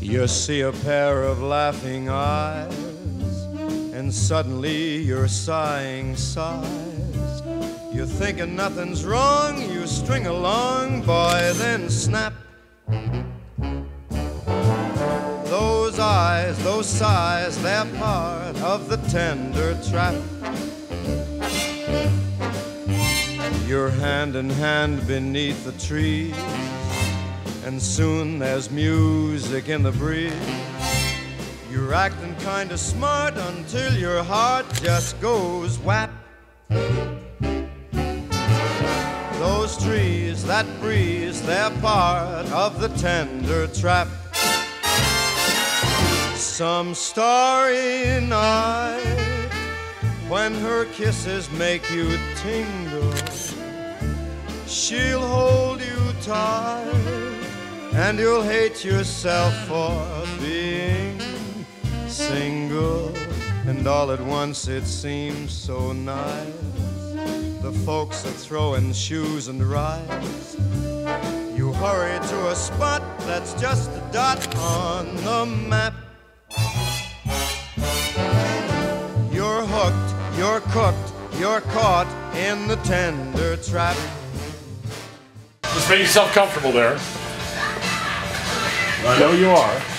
You see a pair of laughing eyes, and suddenly you're sighing sighs. You're thinking nothing's wrong, you string along, boy, then snap. Those eyes, those sighs, they're part of the tender trap. You're hand in hand beneath the trees, and soon there's music in the breeze. You're acting kinda smart until your heart just goes whap. Those trees, that breeze, they're part of the tender trap. Some starry night when her kisses make you tingle, she'll hold you tight and you'll hate yourself for being single. And all at once it seems so nice. The folks are throwing shoes and rides. You hurry to a spot that's just a dot on the map. You're hooked, you're cooked, you're caught in the tender trap. Just make yourself comfortable there. I know you are.